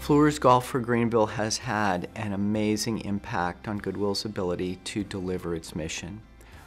Fluor's Golf for Greenville has had an amazing impact on Goodwill's ability to deliver its mission.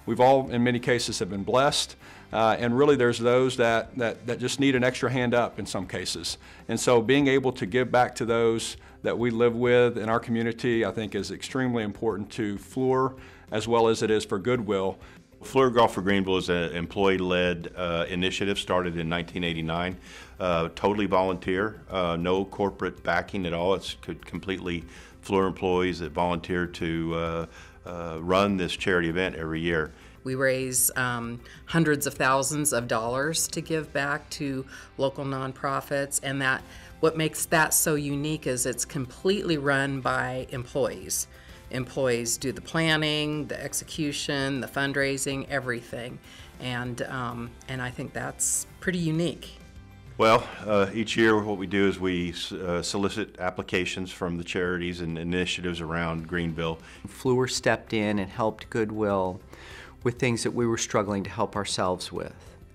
We've all, in many cases, have been blessed, uh, and really there's those that, that, that just need an extra hand up in some cases. And so being able to give back to those that we live with in our community, I think is extremely important to Fluor as well as it is for Goodwill. Fluor Golf for Greenville is an employee-led uh, initiative started in 1989. Uh, totally volunteer, uh, no corporate backing at all. It's completely Fluor employees that volunteer to uh, uh, run this charity event every year. We raise um, hundreds of thousands of dollars to give back to local nonprofits, and that what makes that so unique is it's completely run by employees. Employees do the planning, the execution, the fundraising, everything, and um, and I think that's pretty unique. Well, uh, each year what we do is we uh, solicit applications from the charities and initiatives around Greenville. Fluor stepped in and helped Goodwill with things that we were struggling to help ourselves with.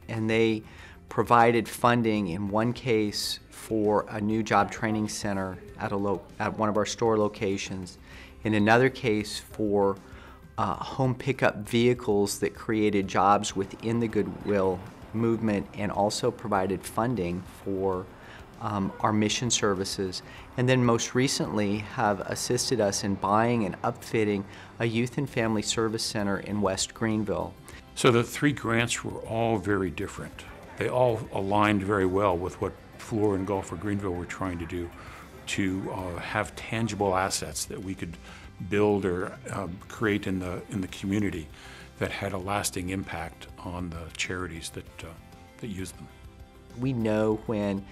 And they provided funding in one case for a new job training center at, a at one of our store locations, in another case for uh, home pickup vehicles that created jobs within the Goodwill movement and also provided funding for um, our mission services, and then most recently have assisted us in buying and upfitting a youth and family service center in West Greenville. So the three grants were all very different. They all aligned very well with what Fluor and Golf for Greenville were trying to do to uh, have tangible assets that we could build or uh, create in the, in the community that had a lasting impact on the charities that, uh, that use them. We know when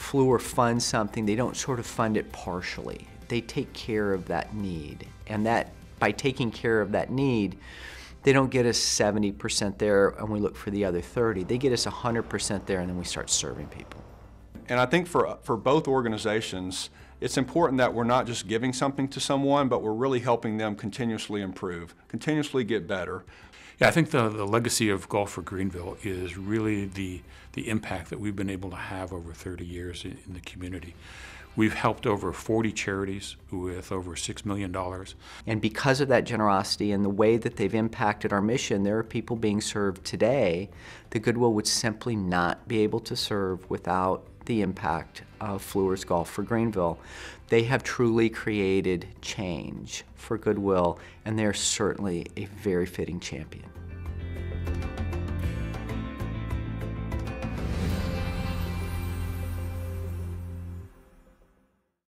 Fluor funds something, they don't sort of fund it partially. They take care of that need. And that by taking care of that need, they don't get us 70% there and we look for the other 30. They get us 100% there and then we start serving people. And I think for, for both organizations, it's important that we're not just giving something to someone, but we're really helping them continuously improve, continuously get better. Yeah, I think the, the legacy of Golf for Greenville is really the, the impact that we've been able to have over 30 years in, in the community. We've helped over 40 charities with over $6 million. And because of that generosity and the way that they've impacted our mission, there are people being served today that Goodwill would simply not be able to serve without the impact of Fluor's Golf for Greenville. They have truly created change for Goodwill, and they're certainly a very fitting champion.